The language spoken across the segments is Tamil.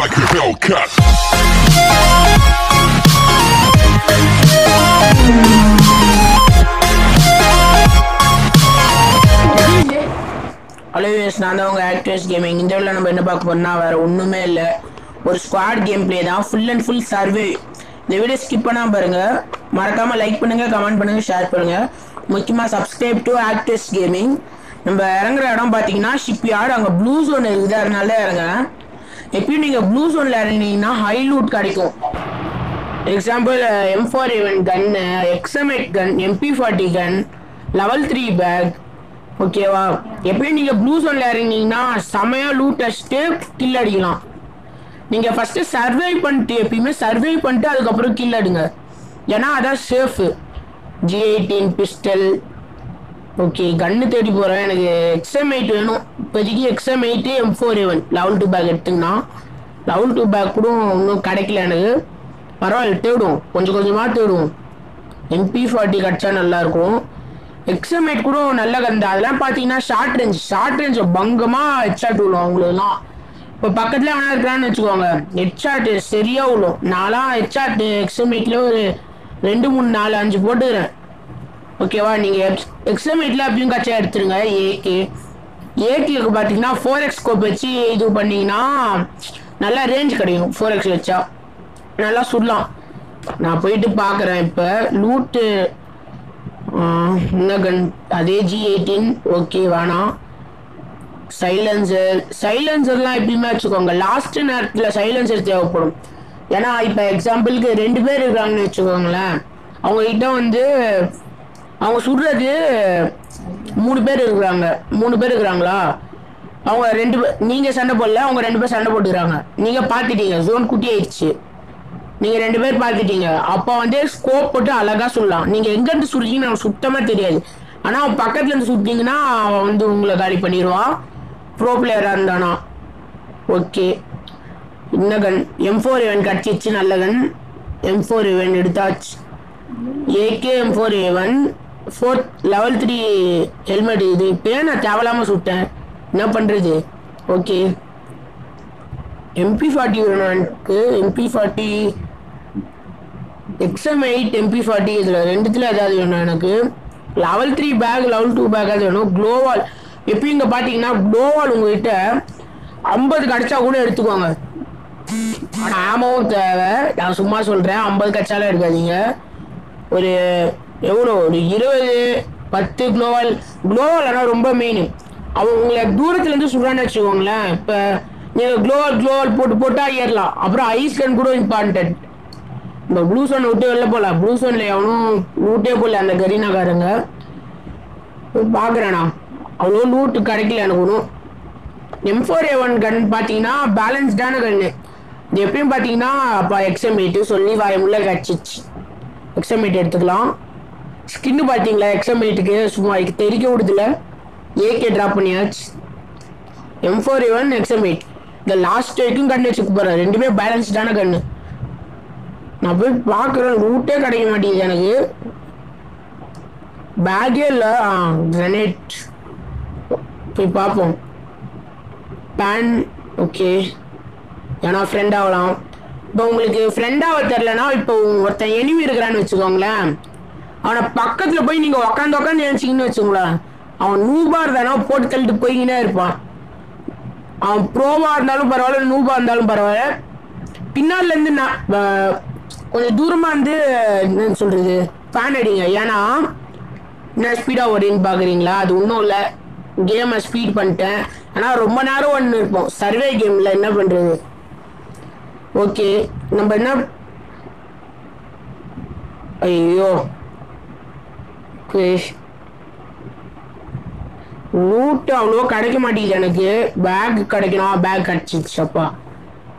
like a Hellcat. ஹலோ யூஎஸ் நான் தான் உங்கள் ஆக்டர்ஸ் கேமிங் இந்த வீடியோவில் நம்ம என்ன பார்க்க போறோம்னா வேறு ஒன்றுமே இல்லை. ஒரு ஸ்குவாட் கேம் பிளே தான். ஃபுல் அண்ட் ஃபுல் சர்வே இந்த வீடியோ ஸ்கிப் பண்ணாமல் பாருங்கள் மறக்காமல் லைக் பண்ணுங்கள் கமெண்ட் பண்ணுங்கள் ஷேர் பண்ணுங்கள் முக்கியமாக சப்ஸ்கிரைப் டு ஆக்டர்ஸ் கேமிங் நம்ம இறங்குற இடம் பார்த்தீங்கன்னா ஷிப் யார்டு அங்கே ப்ளூ ஜோன் இருக்குது? அதனால இறங்குறேன். எப்பயும் நீங்கள் ப்ளூ ஜோனில் இறங்கினீங்கன்னா ஹை லூட் கிடைக்கும். Example M four A one gun எக்ஸமெட் gun MP forty gun level three bag ஓகேவா எப்பயும் நீங்கள் ப்ளூ ஜோனில் இறங்கினீங்கன்னா செமையாக லூட் அடிச்சுட்டு கில் அடிக்கலாம். நீங்கள் ஃபஸ்ட்டு சர்வை பண்ணிட்டு எப்பயுமே சர்வை பண்ணிட்டு அதுக்கப்புறம் கில் அடிங்க. ஏன்னா அதான் safe G eighteen pistol okay gun தேடி போகிறேன் எனக்கு எக்ஸ்எம் எயிட் வேணும். இப்போதைக்கு XM eight M four A one level two bag எடுத்துங்கன்னா level two bag கூட இன்னும் கிடைக்கல எனக்கு. பரவாயில்ல தேடுவோம். கொஞ்சம் கொஞ்சமாக தேடுவோம். எம்பி ஃபார்ட்டி கிடச்சா நல்லாயிருக்கும். எக்ஸமேட் கூட நல்ல கந்த அதெல்லாம் பார்த்தீங்கன்னா ஷார்ட் ரேஞ்ச் ஷார்ட் ரேஞ்ச் பங்கமாக ஹெட்ஷாட் விழும் அவங்களுக்குலாம் இப்போ பக்கத்தில் வேணா இருக்கிறான்னு வச்சுக்கோங்க. ஹெட்ஷாட் சரியாக விழும். நான்லாம் ஹெட்ஷாட் எயிட்டில் ஒரு ரெண்டு மூணு நாலு அஞ்சு போட்டுக்கிறேன். ஓகேவா? நீங்கள் எக்ஸமேட்டில் அப்படியும் கச்சா எடுத்துருங்க. ஏகே ஏகேக்கு பார்த்தீங்கன்னா ஃபோர் எக்ஸ் கோப் வச்சு இது பண்ணீங்கன்னா நல்லா ரேஞ்ச் கிடைக்கும். ஃபோர் எக்ஸ் வச்சா. நல்லா சுடலாம். நான் போயிட்டு பார்க்குறேன் இப்போ. லூட்டு என்ன கன் அதே ஜி எயிட்டீன் ஓகே வேணாம் சைலன்சர் சைலன்சர்லாம் எப்படியுமே வச்சுக்கோங்க. லாஸ்ட் நேரத்தில் சைலன்சர் தேவைப்படும். ஏன்னா இப்போ எக்ஸாம்பிளுக்கு ரெண்டு பேர் இருக்காங்கன்னு வச்சுக்கோங்களேன். அவங்ககிட்ட வந்து அவங்க சுடுறது மூணு பேர் இருக்கிறாங்க. மூணு பேர் இருக்கிறாங்களா? அவங்க ரெண்டு பேர் நீங்கள் சண்டை போடல அவங்க ரெண்டு பேர் சண்டை போட்டுக்கிறாங்க. நீங்கள் பார்த்துட்டீங்க ஜோன் குட்டி ஆயிடுச்சு. நீங்கள் ரெண்டு பேர் பார்த்துட்டீங்க அப்போ வந்து ஸ்கோப் போட்டு அழகாக சொல்லலாம். நீங்கள் எங்கேருந்து சுடுறீங்கன்னு எனக்கு சுத்தமாக தெரியாது. ஆனால் அவன் பக்கத்துல இருந்து சுட்டிங்கன்னா அவன் வந்து உங்களை காலி பண்ணிடுவான் ப்ரோ பிளேயராக இருந்தானா? ஓகே. என்ன கன் எம் ஃபோர் ஏவன் கிடச்சிச்சு நல்ல gun. M four A one எடுத்தாச்சு. AK M four A one fourth level three helmet இது. இப்போயே நான் தேவையில்லாமல் சுட்டேன்? என்ன பண்ணுறது ஓகே எம்பி ஃபார்ட்டி வேணும் எனக்கு. MP forty XM eight MP forty இதில் ரெண்டுத்தில் ஏதாவது வேணும் எனக்கு. Level three bag level two bag அது வேணும். க்ளோவால் எப்பயும் இங்கே பார்த்தீங்கன்னா க்ளோவால் உங்ககிட்ட ஐம்பது கிடச்சா கூட எடுத்துக்கோங்க. ஆனால் ஆமாவும் தேவை. நான் சும்மா சொல்கிறேன் ஐம்பது கிடச்சாலும் எடுக்காதீங்க. ஒரு எவ்வளோ? ஒரு இருபது பத்து குளோவல் குளோவல் ஆனால் ரொம்ப மெயின் அவன் உங்களை தூரத்துலேருந்து சுடுறான்னு வச்சுக்கோங்களேன். இப்போ நீங்கள் குளோவல் க்ளோவால் போட்டு போட்டால் ஏறலாம். அப்புறம் ஐஸ் கன் கூட இம்பார்ட்டன்ட் இந்த ப்ளூ சோன் விட்டு வெளில போகல ப்ளூ சோனில் எவனும் லூட்டே போகல அந்த கரீனாக்காரங்க. பார்க்குறேண்ணா அவ்வளோ லூட்டு கிடைக்கல எனக்கு ஒன்றும். M four A one gun பார்த்தீங்கன்னா பேலன்ஸ்டான கன்னு இது எப்பயும் பார்த்தீங்கன்னா அப்போ எக்ஸம் எயிட்டு சொல்லி வாயமுள்ள கிடச்சிச்சு. எக்ஸம் எயிட் எடுத்துக்கலாம். ஸ்கின்னு பார்த்தீங்களா எக்ஸம் எயிட்டுக்கு சும்மா தெரிக்க விடுதில்ல ஏகே ட்ராப் பண்ணியாச்சு. M four A one XM eight இந்த லாஸ்ட் வரைக்கும் கண்ணு வச்சுக்க போகிறேன் ரெண்டுமே பேலன்ஸ்டான கண்ணு. நான் போய் பார்க்குறேன் ரூட்டே கிடைக்க மாட்டேங்குது எனக்கு. பேக்கே இல்லை. ஆ கிரனேட் போய் பார்ப்போம். பேன் ஓகே ஏன்னா ஃப்ரெண்ட் ஆகலாம். இப்போ உங்களுக்கு ஃப்ரெண்டாக தெரிலனா இப்போ ஒருத்தன் எனிமி இருக்கிறான்னு வச்சுக்கோங்களேன். அவனை பக்கத்தில் போய் நீங்கள் உக்காந்து உக்காந்து நினச்சிங்கன்னு வச்சுக்கோங்களேன். அவன் நூபா இருந்தானோ போட்டு தள்ளிட்டு போய்கினே இருப்பான். அவன் ப்ரோவா இருந்தாலும் பரவாயில்ல நூபா இருந்தாலும் பரவாயில்ல. பின்னால இருந்து நான் கொஞ்சம் தூரமா இருந்து என்ன சொல்றது ஃபேன் அடிங்க. ஏன்னா என்ன ஸ்பீடா ஓடின்னு பாக்குறீங்களா? அது ஒன்றும் இல்லை. கேமை ஸ்பீட் பண்ணிட்டேன். ஆனால் ரொம்ப நேரம் ஒன்று இருப்போம். சர்வே கேமில் என்ன பண்ணுறது ஓகே நம்ம என்ன ஐயோ. ரூட் அவ்வளோ கிடைக்க மாட்டேங்குது எனக்கு. பேக் கிடைக்கணும். பேக் கிடச்சிச்சு அப்பா.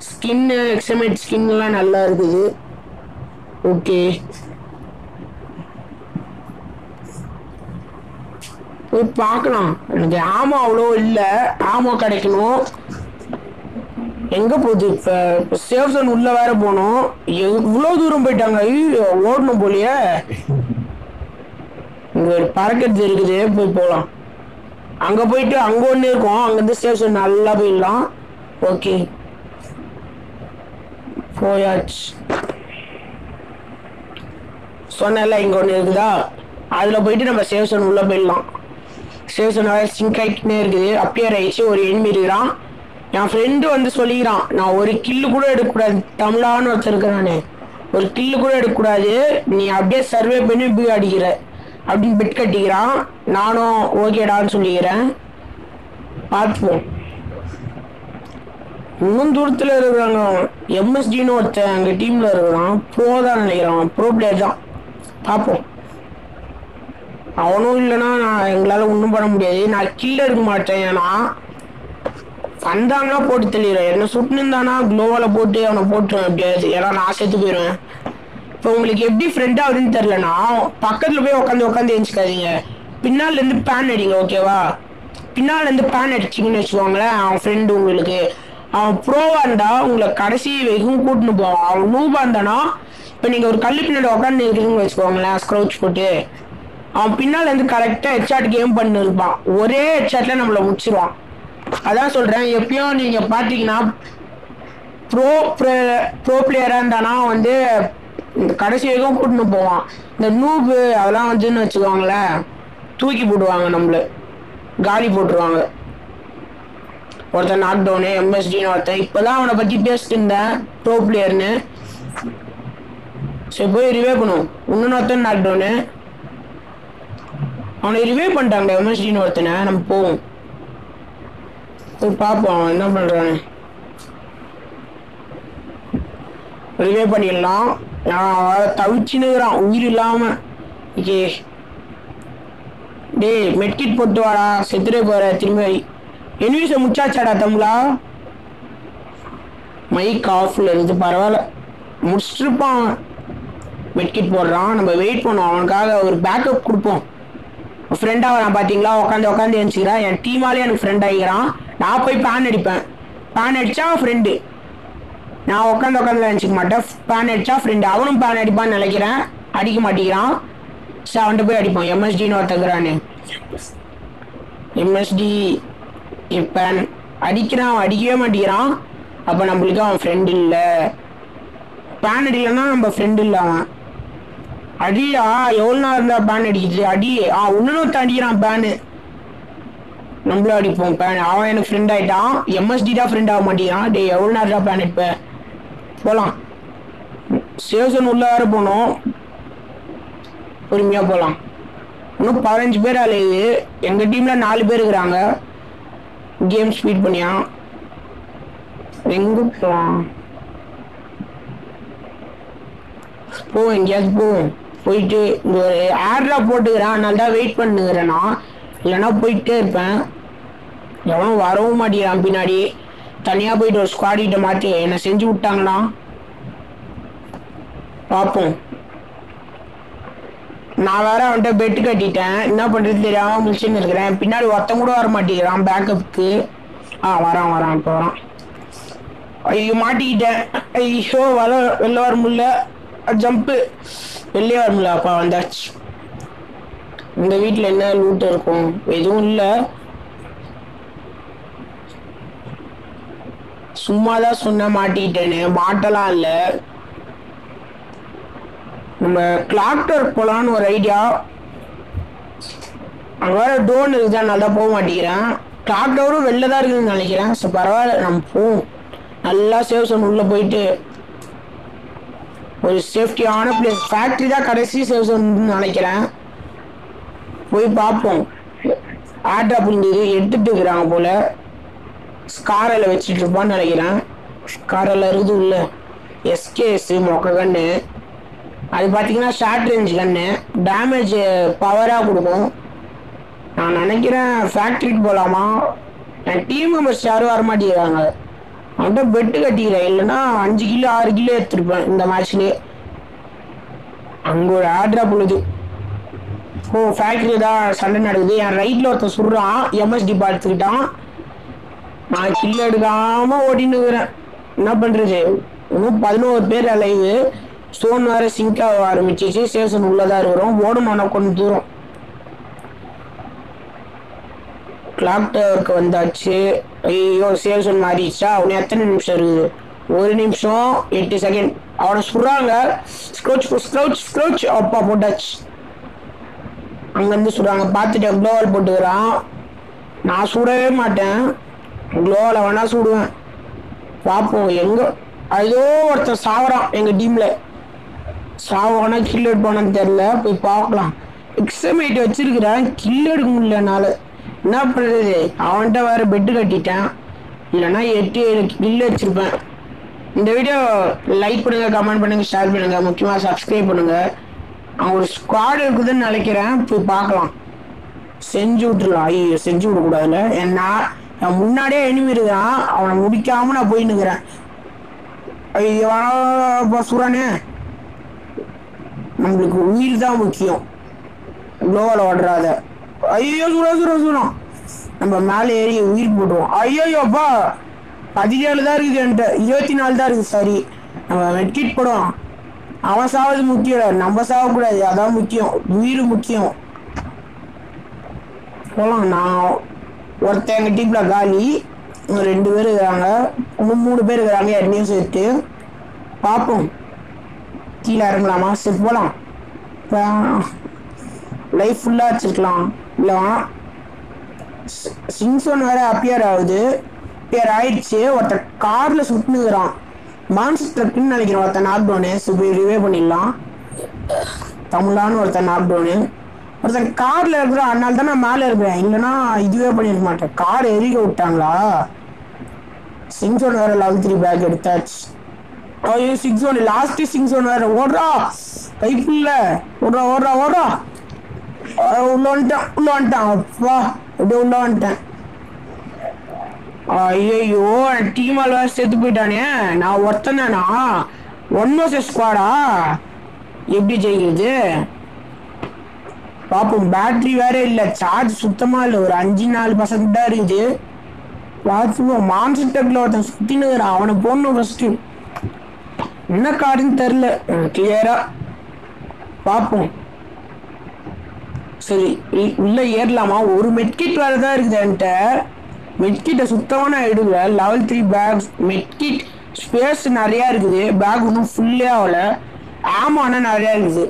ஸ்கின்னு எக்ஸமேட் ஸ்கின்லாம் நல்லா இருக்குது. ஓகே போய் பார்க்கலாம். எனக்கு ஆமாம் அவ்வளோ இல்லை. ஆமாம் கிடைக்கணும். எங்க போகுது இப்போ? இப்போ சேஃப் ஜோன் உள்ள வேற போகணும் இவ்வளோ தூரம் போயிட்டாங்க. ஐயோ ஓடணும் போலியே. இங்க ஒரு பறக்கிறது இருக்குது போய் போகலாம் அங்க போயிட்டு அங்க ஒண்ணு இருக்கும். அங்கேருந்து ஸ்டேஷன் நல்லா போயிடலாம். ஓகே போயாச்சு. சொன்னல இங்க ஒன்று இருக்குதா? அதில் போயிட்டு நம்ம ஸ்டேஷன் உள்ள போயிடலாம். ஸ்டேஷன் வேறு சிங்க் ஆகிட்டே இருக்குது. அப்பியர் ஆயிடுச்சு ஒரு எனிமி இருக்கிறான். என் ஃப்ரெண்டு வந்து சொல்லிக்கிறான் நான் ஒரு கில்லு கூட எடுக்கக்கூடாது. தமிழான்னு ஒருத்தர் இருக்கிறானே. ஒரு கில்லு கூட எடுக்கக்கூடாது. நீ அப்படியே சர்வே பண்ணி இப்படி அடிக்கிற. அப்படின்னு பெட் கட்டிக்கிறான். நானும் ஓகேடான்னு சொல்லிக்கிறேன். பார்த்துப்போம். இன்னும் தூரத்தில் இருக்கிறாங்க. எம்எஸ்டின்னு ஒருத்தன் எங்கள் டீமில் இருக்கிறான். ப்ரோ தான் நினைக்கிறான். ப்ரோ பிளேயர் தான். பார்ப்போம். அவனும் இல்லைன்னா நான் எங்களால் ஒன்றும் பண்ண முடியாது. நான் கீழே இருக்க மாட்டேன். ஏன்னா வந்தாங்கன்னா போட்டு தெளிகிறேன் என்ன சுட்டுனுந்தானா க்ளோவால் போட்டு அவனை போட்டுருவேன். எப்படியாவது. ஏன்னா நான் சேர்த்து போயிடுவேன் இப்போ உங்களுக்கு எப்படி ஃப்ரெண்டாக வருதுன்னு தெரிலனா பக்கத்தில் போய் உட்காந்து உட்காந்து எழுச்சிக்காதீங்க பின்னாலேருந்து பேன் அடிங்க ஓகேவா பின்னாலேருந்து பேன் அடிச்சிங்கன்னு வச்சுக்கோங்களேன் அவன் ஃப்ரெண்டு உங்களுக்கு. அவன் ப்ரோவாக இருந்தா உங்களை கடைசி வரைக்கும் கூட்டின்னு போவான். அவன் நூபாக இருந்தானா இப்போ நீங்கள் ஒரு கல்லு பின்னாடி உட்காந்து இருக்கிறீங்கன்னு வச்சுக்கோங்களேன் ஸ்க்ரௌச் போட்டு அவன் பின்னால் இருந்து கரெக்டாக ஹெட்ஷாட் கேம் பண்ணி இருப்பான். ஒரே ஹெட்ஷாட்ல நம்மளை முடிச்சிருவான். அதான் சொல்கிறேன் எப்பயும் நீங்கள் பார்த்தீங்கன்னா ப்ரோ ப்ரோ பிளேயராக இருந்தானா வந்து இந்த கடைசி வரைக்கும் கூட்டின்னு போவான். இந்த நூபு அதெல்லாம் வந்துன்னு வச்சுக்கோங்களேன். தூக்கி போடுவாங்க நம்மள. காலி போட்டுருவாங்க. ஒருத்தன் நாக் டவுனு எம்எஸ்டின்னு ஒருத்தன். இப்போதான் அவனை பற்றி பேசிட்டு இருந்தேன் ப்ரோ பிளேயர்னு சரி போய் ரிவே பண்ணுவோம். இன்னொன்று ஒருத்தன் நாக் டவுனு அவனை ரிவே பண்ணிட்டாங்க எம்எஸ்டின்னு ஒருத்தனை. நம்ம போவோம். போய் பார்ப்போம் அவன் என்ன பண்ணுறான்னு ரிவே பண்ணிடலாம். அவன் தவிச்சுனுக்குறான் உயிர் இல்லாமல் ஓகே டேய் மெட்கிட் போட்டு வாடா செத்துட்டே போற திரும்பி. எனிவிஸை முடிச்சாச்சாடா தம்பளா மைக் ஆஃப்ல இருந்து பரவாயில்ல. முடிச்சிருப்பான். மெட்கிட் போடுறான் நம்ம வெயிட் பண்ணுவோம். அவனுக்காக ஒரு பேக்கப் கொடுப்போம். ஃப்ரெண்டாக வரான் பார்த்தீங்களா உட்காந்து உட்காந்து எழுச்சிக்கிறான் என் டீமாலே எனக்கு ஃப்ரெண்ட் ஆகிக்கிறான் நான் போய் பேன் அடிப்பேன். பேன் அடித்தா ஃப்ரெண்டு நான் உட்காந்து உட்காந்து நினச்சிக்க மாட்டேன். பேன் அடிச்சா ஃப்ரெண்டு அவனும் பேன் அடிப்பான்னு நினைக்கிறேன். அடிக்க மாட்டேங்கிறான். சரி அவன்கிட்ட போய் அடிப்போம். எம்எஸ்டின்னு ஒருத்தக்குறானு எம்எஸ்டி பேன் அடிக்கிறான் அவன் அடிக்கவே மாட்டேங்கிறான். அப்போ நம்மளுக்கு அவன் ஃப்ரெண்டு இல்லை. பேன் அடிக்கலன்னா நம்ம ஃப்ரெண்டு இல்லை அவன். அடியா எவ்வளோ நேரம் இருந்தா பேன் அடிக்குது அடி ஆ இன்னொருத்த அடிக்கிறான் பேனு நம்மளும் அடிப்போம் பேன் அவன் எனக்கு ஃப்ரெண்ட் ஆயிட்டான். எம்எஸ்டி தான் ஃப்ரெண்ட் ஆக மாட்டேங்கிறான். டே எவ்வளோ நேரம் தான் பேன் அடிப்பேன் போகலாம் ஸ்டேஷன் உள்ளார வேற போனோம் பொறுமையாக போகலாம் இன்னும் பதினஞ்சு பேர் அலையுது எங்கள் டீமில் நாலு பேர் இருக்கிறாங்க. கேம் ஸ்பீட் பண்ணியா? எங்கே போகலாம் போ எங்கேயாவது போவோம் போயிட்டு இந்த ஒரு ஏர்ல போட்டுக்கிறேன். அதனால தான் வெயிட் பண்ணுகிறேன் நான். இல்லைன்னா போயிட்டே இருப்பேன். எவனும் வரவும் மாட்டேங்கிறான் பின்னாடி. தனியாக போயிட்டு ஒரு ஸ்குவாட் கிட்ட மாற்றி என்னை செஞ்சு விட்டாங்கன்னா? பார்ப்போம் நான் வேற அவன்கிட்ட பெட்டு கட்டிட்டேன். என்ன பண்றது தெரியாம முடிச்சுன்னு இருக்கிறேன். பின்னாடி ஒருத்தன் கூட வர மாட்டேங்கிறான் பேக்கப்புக்கு ஆ வரான் வரான் இப்போ வரான். ஐயோ மாட்டிக்கிட்டேன். ஐயோ வர வெளில வர முடியல. ஜம்ப்பு வெளியே வர முடியல அப்பா வந்தாச்சு. இந்த வீட்டில் என்ன லூட் இருக்கும்? எதுவும் இல்லை. சும்மா தான் சொன்ன மாட்டிக்கிட்டேன்னு மாட்டலாம் இல்லை. நம்ம கிளாக் டவர் போகலான்னு ஒரு ஐடியா அங்கே வேற டோன் இருக்குதா நல்லா போக மாட்டேங்கிறேன். கிளாக் டவரும் வெளில தான் இருக்குதுன்னு நினைக்கிறேன். ஸோ பரவாயில்ல நம்ம போவோம். நல்லா சேவ் சோன் உள்ளே போயிட்டு ஒரு சேஃப்டியான பிளேஸ் ஃபேக்ட்ரி தான் கடைசி சேவ் சோன்னு நினைக்கிறேன். போய் பார்ப்போம். ஆட்டா புரிஞ்சது எடுத்துட்டு இருக்கிறாங்க போல. ஸ்காரில் வச்சுட்டு இருப்பான்னு நினைக்கிறேன். ஸ்காரில் இருக்குது உள்ள. எஸ்கேஎஸ் மொக்க கண்ணு. அது பார்த்தீங்கன்னா ஷார்ட் ரேஞ்ச் கண்ணு. டேமேஜ் பவராக கொடுக்கும். நான் நினைக்கிறேன் ஃபேக்ட்ரிக்கு போகலாமா என் டீம் மெம்பர்ஸ் யாரும் வர மாட்டேங்கிறாங்க. அவன்கிட்ட பெட்டு கட்டிக்கிறேன். இல்லைன்னா அஞ்சு கிலோ ஆறு கிலோ எடுத்துருப்பேன் இந்த மேட்ச்லேயே அங்கே ஒரு ஆட்ரா பொழுது ஓ ஃபேக்ட்ரி தான் சண்டை நடக்குது. என் ரைட்டில் ஒருத்தன் சுடுறான். எம்எஸ்டி பார்த்துக்கிட்டான் நான் கில் எடுக்காம ஓடின்னு என்ன பண்றது? இன்னும் பதினோரு பேர் அலைவு ஸ்டோன் வேற சிங்க் ஆக ஆரம்பிச்சிச்சு. ஸ்டேஷன் உள்ளதா இருக்கிறோம். ஓடணும் கொஞ்சம் தூரம். கிளாக் டவருக்கு வந்தாச்சு. ஐயோ ஸ்டேஷன் மாறிடுச்சா? அவனு எத்தனை நிமிஷம் இருக்குது? ஒரு நிமிஷம் எட்டு செகண்ட் அவனை சுடுறாங்க. ஸ்க்ரோச் ஸ்க்ரோச் ஸ்க்ரோச் அப்பா போட்டாச்சு. அங்கேருந்து சுடுறாங்க. பார்த்துட்டு க்ளோவால் போட்டுக்கிறான். நான் சுடவே மாட்டேன். க்ளோவில் வேணா சுடுவேன். பார்ப்போம் எங்க ஏதோ ஒருத்தன் சாவறான் எங்க டீம்ல. சாவானா கில் எடுப்பானு தெரில போய் பார்க்கலாம். எக்ஸமேட் வச்சிருக்கிறேன். கில் எடுக்க முடியல என்ன பண்ணுறது அவன்கிட்ட வேற பெட்டு கட்டிட்டேன். இல்லைன்னா எட்டு ஏழு கில் வச்சிருப்பேன். இந்த வீடியோ லைக் பண்ணுங்க கமெண்ட் பண்ணுங்க ஷேர் பண்ணுங்க. முக்கியமாக சப்ஸ்கிரைப் பண்ணுங்க. அவங்க ஒரு ஸ்குவாட் இருக்குதுன்னு நினைக்கிறேன். போய் பார்க்கலாம். செஞ்சு விட்டுலாம் ஐயோ செஞ்சு விடக்கூடாதுல்ல? ஏன்னா நான் முன்னாடியே எனிமி இருக்கான் அவனை முடிக்காம நான் போய் நிற்கிறேன் ஐயோ சுரானே. நம்மளுக்கு உயிர் தான் முக்கியம். லோவில் ஓடுறாத. ஐயோ சுரா சுரா சுரம் நம்ம மேலே ஏறி உயிர் போட்டுருவோம். ஐயோப்பா பதினேழு தான் இருக்குது என்கிட்ட. இருபத்தி நாலு தான் இருக்குது சரி. நம்ம மெட்கிட் போடுவோம் அவன் சாவது முக்கியம் இல்லை. நம்ம சாவக்கூடாது அதான் முக்கியம். உயிர் முக்கியம். போகலாம் நான் ஒருத்தன் எங்கள் காலி. ரெண்டு பேர் இருக்கிறாங்க இன்னும் மூணு பேர் இருக்கிறாங்க எண்ணையும் சேர்த்து. பார்ப்போம் கீழே இறங்கலாமா? சரி போகலாம் லைஃப் ஃபுல்லாக வச்சுருக்கலாம். இல்லை சிங்சோன் வேற அப்பியர் ஆகுது. அப்பியர் ஆயிடுச்சு. ஒருத்தன் காரில் சுட்டுனுக்குறான். மான்ஸ் ட்ரக்குன்னு நினைக்கிறேன். ஒருத்தன் நாக்டவுனு சுபி ரிவே பண்ணிடலாம். தமிழான்னு ஒருத்தன் நாக்டவுனு ஒருத்தன் காரில் இருக்கிறான் அதனால தான் நான் மேலே இருக்கிறேன். இல்லைன்னா இதுவே பண்ணிருக்க மாட்டேன். கார் எரிக்க விட்டாங்களா? சிங்ஸ் ஒன் வேற லெவல் த்ரீ பேக் எடுத்தாச்சு. ஐயோ six one last six one வேற. ஓடுறா. கைப்புள்ள ஓடுறா ஓடுறா ஓடுறா. உள்ள வந்துட்டேன் உள்ள வந்துட்டான். அப்பா அப்படியே உள்ள வந்துட்டேன். ஐயோ டீம் ஆள் வேற செத்து போயிட்டானே. நான் ஒருத்தனா ஒன் வர்சஸ் ஸ்குவாடா எப்படி ஜெயிக்கிறது? பார்ப்போம் பேட்டரி வேற இல்ல. சார்ஜ் சுத்தமா இல்ல. ஒரு அஞ்சு நாலு பர்சன்ட் தான் இருந்துச்சு. பார்த்துப்போம் மான்சர் டெக்ல ஒருத்தன் சுத்தினுக்கிறான் அவனை போடணும் ஃபர்ஸ்ட் என்ன காருன்னு தெரில கிளியரா பார்ப்போம் சரி இ- உள்ள ஏறலாமா? ஒரு மெட்கிட் வேற தான் இருக்குது என்கிட்ட. மெட்கிட்ட சுத்தமான எடுக்கல level three bag medkit space நிறையா இருக்குது. பேக் ஒன்றும் ஃபுல்லே ஆகல. ஆமாண்ணா நிறையா இருக்குது.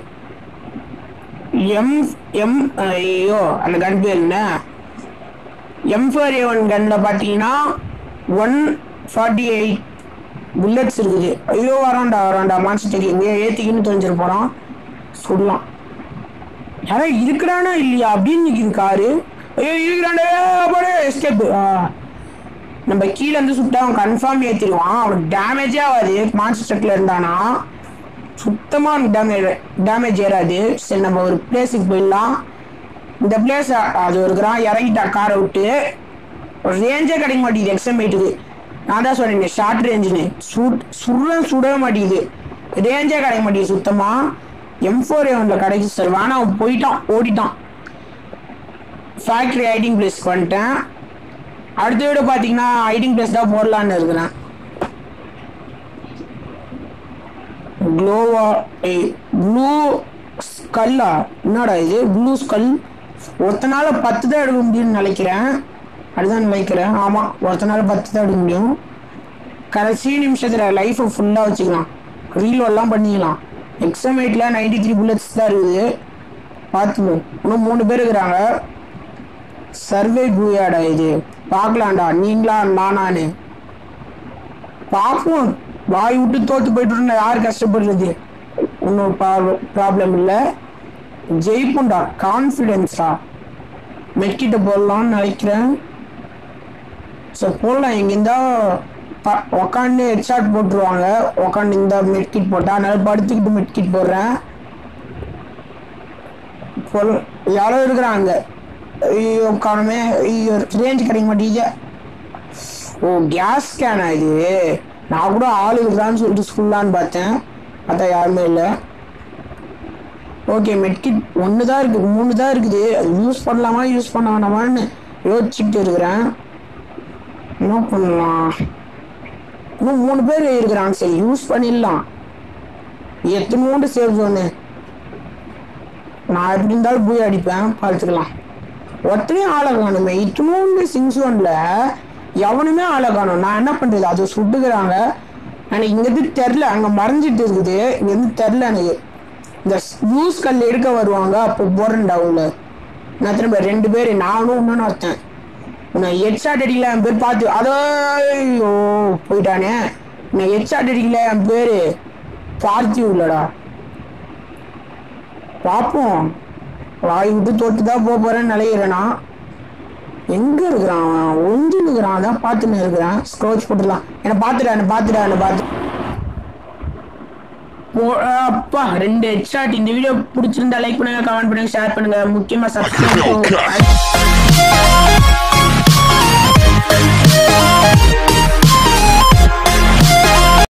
எம் எம் ஐயோ அந்த கன் பேர் என்ன? எம் ஃபோர் ஏ ஒன் கன்னில் பார்த்தீங்கன்னா ஒன் ஃபார்ட்டி எயிட் புல்லட்ஸ் இருக்குது. ஐயோ வரான்டா வரான்டா மான்ஸ்டர் இங்கே ஏற்றிக்கின்னு தெரிஞ்சிட போகிறான் சுடலாம் யாரா இருக்கிறானா இல்லையா அப்படின்னு நிற்கிது காரு. ஐயோ இருக்கிறாண்டே அப்பாடே எஸ்கேப்பு நம்ம கீழே இருந்து சுட்டா அவன் கன்ஃபார்ம் ஏற்றிடுவான் அவனுக்கு டேமேஜே ஆகாது. மான்ஸ்டர்ல இருந்தானா. சுத்தமாக டேமேஜ் டேமேஜ் ஏறாது. சரி நம்ம ஒரு பிளேஸுக்கு போயிடலாம். இந்த பிளேஸ் அது ஒரு கிராம் இறங்கிட்டா காரை விட்டு. ஒரு ரேஞ்சே கிடைக்க மாட்டேங்குது எக்ஸமேட்டுக்கு நான் தான் சொன்னேன் ஷார்ட் ரேஞ்சுன்னு சுட் சுட சுடவே மாட்டேங்குது. ரேஞ்சே கிடைக்க மாட்டேங்குது சுத்தமாக எம் ஃபோர் ஏவனில் கிடைக்கு சார். வேணா அவன் போயிட்டான் ஓடிட்டான். ஃபேக்ட்ரி ஐடிங் பிளேஸ்க்கு வந்துட்டேன். அடுத்த விட பார்த்தீங்கன்னா ஐடிங் பிளேஸ் தான் போடலான்னு இருக்கிறேன். க்ளோவா ஏய் ப்ளூ ஸ்கல்லா என்னடா இது? Blue skull? ஒருத்தனால பத்து தான் எடுக்க முடியும்னு நினைக்கிறேன். அதுதான் நினைக்கிறேன். ஆமாம் ஒருத்தனால பத்து தான் எடுக்க முடியும். கடைசி நிமிஷத்தில் லைஃப்பை ஃபுல்லாக வச்சுக்கலாம். ரீலோடலாம் பண்ணிக்கலாம். எக்ஸாம் எயிட்டில் நைன்டி த்ரீ புல்லட்ஸ் தான் இருக்குது. பார்த்துக்கணும் இன்னும் மூணு பேர் இருக்கிறாங்க. சர்வே பூயாடா இது. பார்க்கலாம்டா. நீங்களா நானானு பார்ப்போம். வாய் விட்டு தோத்து போயிட்டு இருந்தா யார் கஷ்டப்படுறது? ஒன்றும் ப்ராப்ளம் இல்லை. ஜெயிப்புண்டா கான்ஃபிடென்ஸா மெட்கிட்ட போடலாம்னு நினைக்கிறேன். ஸோ போடலாம். எங்கேருந்தா உக்காந்து ஹெட்ஷாட் போட்டுருவாங்க. உக்காந்து இந்த மெட்கிட் போட்டா அதனால படுத்துக்கிட்டு மெட்கிட் போடுறேன். போல் யாரோ இருக்கிறாங்க. ஐயோ காணுமே. ஐயோ ரேஞ்ச் கிடைக்க மாட்டேங்குது. ஓ கேஸ் கேனா இது? நான் கூட ஆள் இருக்கிறான்னு சொல்லிட்டு ஃபுல்லான்னு பார்த்தேன். பார்த்தா யாருமே இல்லை. ஓகே மெட்கிட் ஒன்று தான் இருக்குது மூணு தான் இருக்குது. அது யூஸ் பண்ணலாமா யூஸ் பண்ண வேணாமான்னு யோசிச்சுக்கிட்டு இருக்கிறேன். என்ன பண்ணலாம்? இன்னும் மூணு பேர் இருக்கிறாங்க சரி யூஸ் பண்ணிடலாம். எத்தனை மூண்டு சேவ் ஒன்று நான் எப்படி இருந்தாலும் போய் அடிப்பேன் பார்த்துக்கலாம். ஒருத்தனையும் ஆளை காணுமே இத்தனோண்டு சிங்ஸ் ஒன்ல எவனுமே ஆளை காணும். நான் என்ன பண்றது? அதை சுட்டுக்கிறாங்க. எனக்கு இங்கிருந்து தெரில அங்க மறைஞ்சிட்டு இருக்குது. இங்கிருந்து தெரில எனக்கு. இந்த நியூஸ் கல் எடுக்க வருவாங்க. அப்போ போறேன்டா உங்களை நான் திரும்ப ரெண்டு பேர் நானும் இன்னொன்னு ஒருத்தன். உன்னை ஹெட்ஷாட் அடிக்கல என் பேர் பார்த்து. அதோ போயிட்டானே. நான் ஹெட்ஷாட் அடிக்கல என் பேரு. பார்த்திவ் இல்லடா பார்ப்போம். வாய் விட்டு தொட்டு தான் போக போறேன்னு நினைக்கிறேனா எங்க இருக்கிறான் ஒன்று இருக்கிறான். அதான் பார்த்துன்னு இருக்கிறான். ஸ்க்ரோச் போட்டுடலாம். என்னை பார்த்துடா என்னை பார்த்துடா என்னை பார்த்து. அப்பா ரெண்டு ஹெட்ஷாட் இந்த வீடியோ பிடிச்சிருந்தா லைக் பண்ணுங்க கமெண்ட் பண்ணுங்க ஷேர் பண்ணுங்க. முக்கியமா Double சப்ஸ்கிரைப்